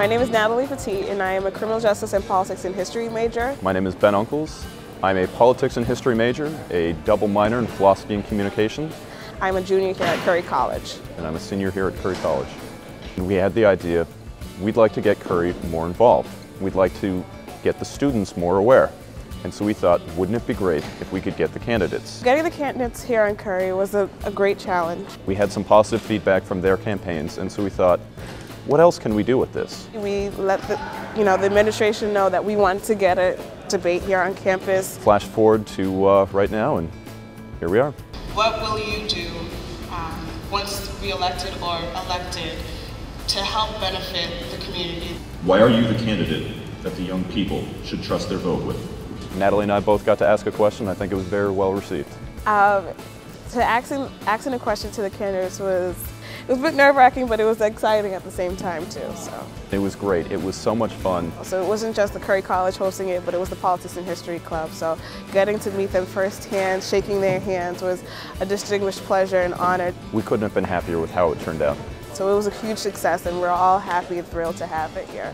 My name is Natalie Petit and I am a criminal justice and politics and history major. My name is Ben Unkles. I'm a politics and history major, a double minor in philosophy and communication. I'm a junior here at Curry College. And I'm a senior here at Curry College. And we had the idea, we'd like to get Curry more involved. We'd like to get the students more aware. And so we thought, wouldn't it be great if we could get the candidates? Getting the candidates here on Curry was a, a great challenge. We had some positive feedback from their campaigns, and so we thought, what else can we do with this? We let the, you know, the administration know that we want to get a debate here on campus. Flash forward to uh, right now, and here we are. What will you do um, once re-elected or elected to help benefit the community? Why are you the candidate that the young people should trust their vote with? Natalie and I both got to ask a question. I think it was very well received. Um, to asking, asking a question to the candidates was it was a bit nerve-wracking, but it was exciting at the same time too. So it was great. It was so much fun. So it wasn't just the Curry College hosting it, but it was the Politics and History Club. So getting to meet them firsthand, shaking their hands was a distinguished pleasure and honor. We couldn't have been happier with how it turned out. So it was a huge success, and we're all happy and thrilled to have it here.